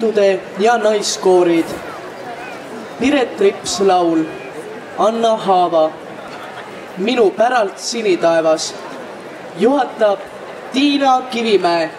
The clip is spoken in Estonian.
liidude ja naiskoorid. Piret Rips laul Anna Haava, Minu päralt sinitaevas juhatab Tiina Kivimäe